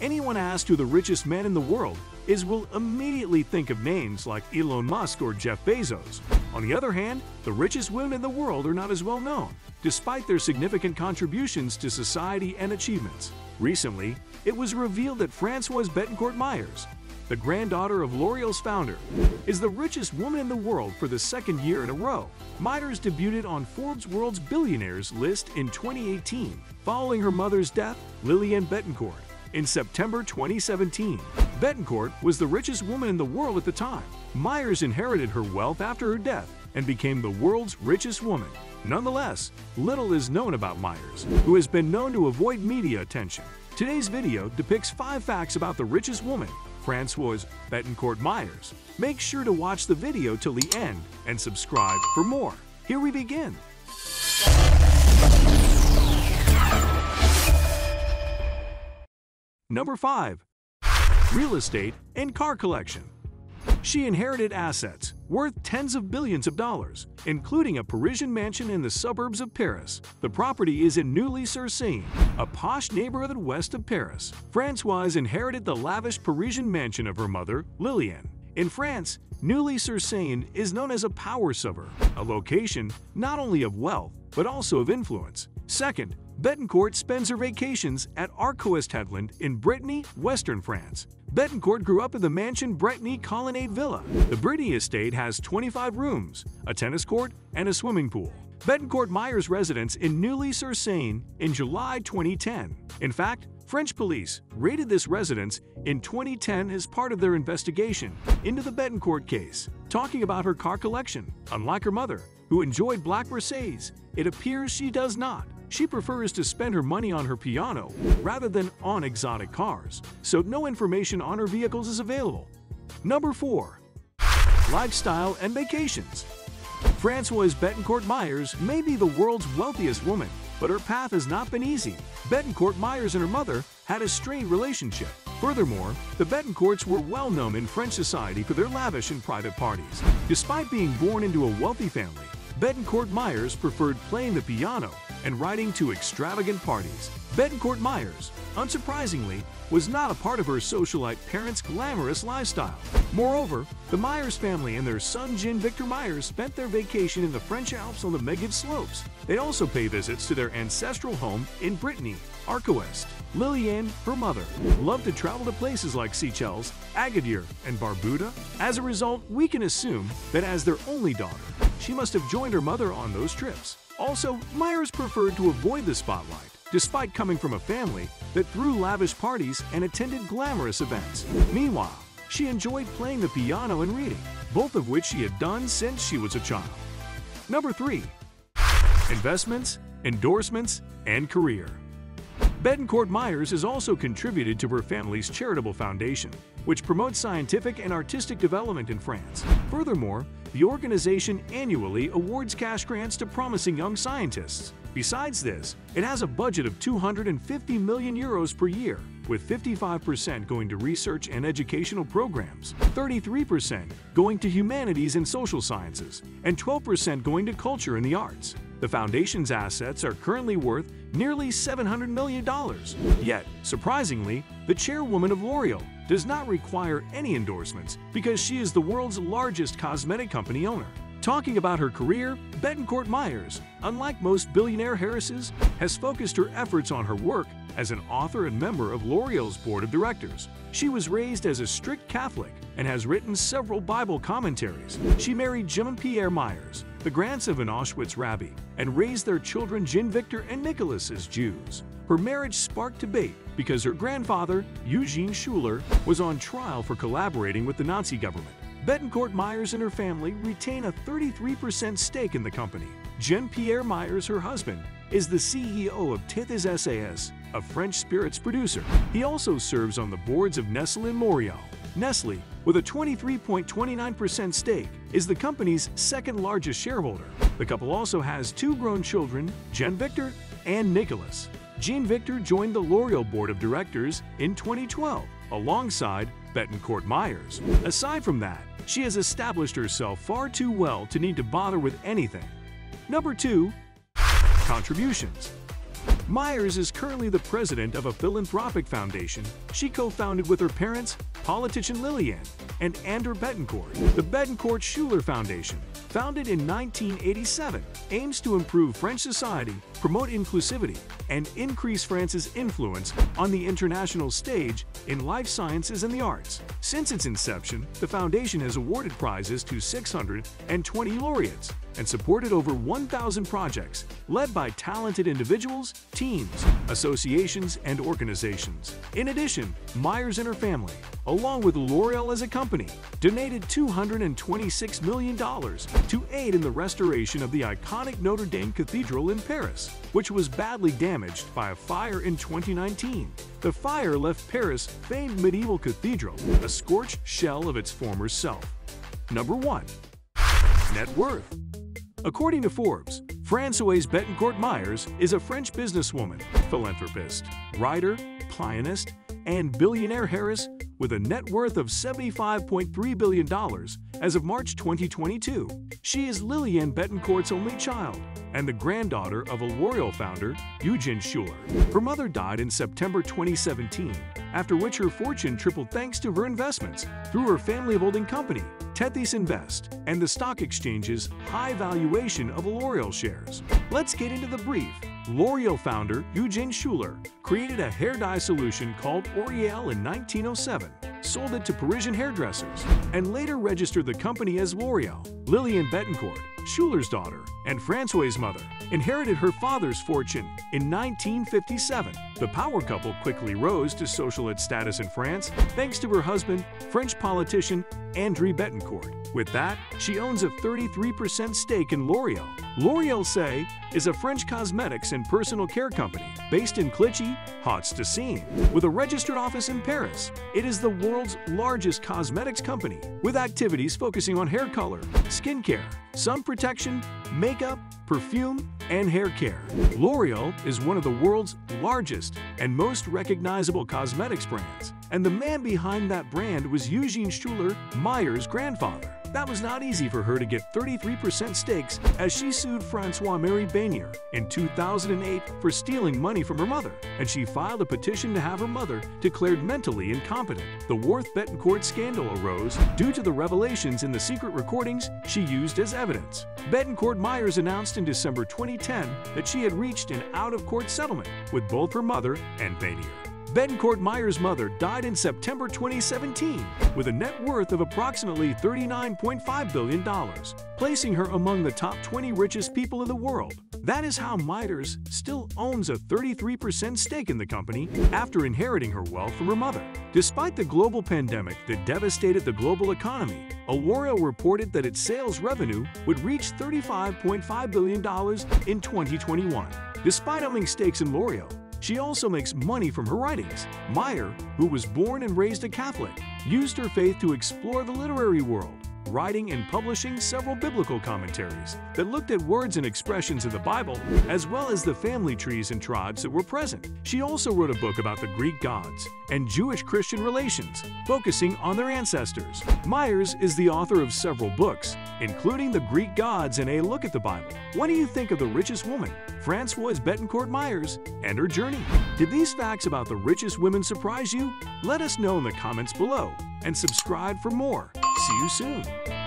anyone asked who the richest man in the world is will immediately think of names like Elon Musk or Jeff Bezos. On the other hand, the richest women in the world are not as well known, despite their significant contributions to society and achievements. Recently, it was revealed that Francoise Bettencourt Meyers, the granddaughter of L'Oreal's founder, is the richest woman in the world for the second year in a row. Meyers debuted on Forbes' World's Billionaires list in 2018, following her mother's death, Lillian Bettencourt, in September 2017. Bettencourt was the richest woman in the world at the time. Meyers inherited her wealth after her death and became the world's richest woman. Nonetheless, little is known about Meyers, who has been known to avoid media attention. Today's video depicts five facts about the richest woman, Francoise Bettencourt Meyers. Make sure to watch the video till the end and subscribe for more. Here we begin. Number 5. Real estate and car collection. She inherited assets worth tens of billions of dollars, including a Parisian mansion in the suburbs of Paris. The property is in Neuilly-sur-Seine, a posh neighborhood west of Paris. Francoise inherited the lavish Parisian mansion of her mother, Lillian. In France, Neuilly-sur-Seine is known as a power suburb, a location not only of wealth, but also of influence. Second, Bettencourt spends her vacations at Arcouest Headland in Brittany, western France. Bettencourt grew up in the mansion Brittany Colonnade Villa. The Brittany estate has 25 rooms, a tennis court, and a swimming pool. Bettencourt Meyers residence in Neuilly-sur-Seine in July 2010. In fact, French police raided this residence in 2010 as part of their investigation into the Bettencourt case. Talking about her car collection, unlike her mother, who enjoyed black Mercedes, it appears she does not. She prefers to spend her money on her piano rather than on exotic cars, so no information on her vehicles is available. Number 4. Lifestyle and Vacations Francoise Bettencourt Meyers may be the world's wealthiest woman, but her path has not been easy. Bettencourt Meyers and her mother had a strained relationship. Furthermore, the Bettencourts were well known in French society for their lavish and private parties. Despite being born into a wealthy family, Bettencourt Meyers preferred playing the piano and riding to extravagant parties. Bettencourt Meyers, unsurprisingly, was not a part of her socialite parents' glamorous lifestyle. Moreover, the Meyers family and their son Jean Victor Meyers spent their vacation in the French Alps on the Megève slopes. They also pay visits to their ancestral home in Brittany, Arcouest. Lillian, her mother, loved to travel to places like Seychelles, Agadir, and Barbuda. As a result, we can assume that as their only daughter, she must have joined her mother on those trips. Also, Meyers preferred to avoid the spotlight, despite coming from a family that threw lavish parties and attended glamorous events. Meanwhile, she enjoyed playing the piano and reading, both of which she had done since she was a child. Number 3. Investments, Endorsements, and Career Bettencourt Meyers has also contributed to her family's charitable foundation, which promotes scientific and artistic development in France. Furthermore, the organization annually awards cash grants to promising young scientists. Besides this, it has a budget of 250 million euros per year, with 55% going to research and educational programs, 33% going to humanities and social sciences, and 12% going to culture and the arts. The foundation's assets are currently worth nearly $700 million. Yet, surprisingly, the chairwoman of L'Oreal does not require any endorsements because she is the world's largest cosmetic company owner. Talking about her career, Bettencourt Meyers, unlike most billionaire heiresses, has focused her efforts on her work as an author and member of L'Oreal's board of directors. She was raised as a strict Catholic and has written several Bible commentaries. She married Jean-Pierre Meyers, the grandson of an Auschwitz rabbi, and raised their children Jean Victor and Nicholas as Jews. Her marriage sparked debate because her grandfather, Eugene Schueller, was on trial for collaborating with the Nazi government. Bettencourt Meyers and her family retain a 33% stake in the company. Jean-Pierre Meyers, her husband, is the CEO of Tethys SAS, a French spirits producer. He also serves on the boards of Nestle and L'Oreal. Nestle, with a 23.29% stake, is the company's second largest shareholder. The couple also has two grown children, Jean Victor and Nicholas. Jean Victor joined the L'Oreal board of directors in 2012 alongside Bettencourt Meyers. Aside from that, she has established herself far too well to need to bother with anything. Number 2. Contributions Meyers is currently the president of a philanthropic foundation she co-founded with her parents, politician Lillian, and Andrew Bettencourt. The Bettencourt Schueller Foundation, founded in 1987, aims to improve French society, promote inclusivity, and increase France's influence on the international stage in life sciences and the arts. Since its inception, the foundation has awarded prizes to 620 laureates and supported over 1,000 projects led by talented individuals, teams, associations, and organizations. In addition, Meyers and her family, along with L'Oreal as a company, donated $226 million to aid in the restoration of the iconic Notre Dame Cathedral in Paris, which was badly damaged by a fire in 2019. The fire left Paris' famed medieval cathedral a scorched shell of its former self. Number 1. Net worth According to Forbes, Françoise Bettencourt Meyers is a French businesswoman, philanthropist, writer, pianist, and billionaire heiress with a net worth of $75.3 billion as of March 2022. She is Lillian Bettencourt's only child and the granddaughter of a L'Oreal founder, Eugene Schueller. Her mother died in September 2017, after which her fortune tripled thanks to her investments through her family holding company, Tethys Invest, and the stock exchange's high valuation of L'Oreal shares. Let's get into the brief. L'Oreal founder Eugene Schueller created a hair dye solution called Oriel in 1907, sold it to Parisian hairdressers, and later registered the company as L'Oreal. Lillian Bettencourt, Schueller's daughter and Francois's mother, inherited her father's fortune in 1957. The power couple quickly rose to socialite status in France thanks to her husband, French politician André Bettencourt. With that, she owns a 33% stake in L'Oreal. L'Oreal Say is a French cosmetics and personal care company based in Clichy, Hauts-de-Seine, with a registered office in Paris. It is the world's largest cosmetics company, with activities focusing on hair color, skincare, sun protection, makeup, perfume, and hair care. L'Oreal is one of the world's largest and most recognizable cosmetics brands, and the man behind that brand was Eugene Schueller, Meyer's grandfather. That was not easy for her to get 33% stakes as she sued Francois-Marie Banier in 2008 for stealing money from her mother, and she filed a petition to have her mother declared mentally incompetent. The Woerth Bettencourt scandal arose due to the revelations in the secret recordings she used as evidence. Bettencourt Meyers announced in December 2010 that she had reached an out-of-court settlement with both her mother and Banier. Bettencourt Meyers' mother died in September 2017 with a net worth of approximately $39.5 billion, placing her among the top 20 richest people in the world. That is how Meyers still owns a 33% stake in the company after inheriting her wealth from her mother. Despite the global pandemic that devastated the global economy, L'Oreal reported that its sales revenue would reach $35.5 billion in 2021. Despite owning stakes in L'Oreal, she also makes money from her writings. Meyer, who was born and raised a Catholic, used her faith to explore the literary world, writing and publishing several biblical commentaries that looked at words and expressions in the Bible, as well as the family trees and tribes that were present. She also wrote a book about the Greek gods and Jewish-Christian relations, focusing on their ancestors. Meyers is the author of several books, including The Greek Gods and A Look at the Bible. What do you think of the richest woman, Françoise Bettencourt Meyers, and her journey? Did these facts about the richest women surprise you? Let us know in the comments below and subscribe for more. See you soon.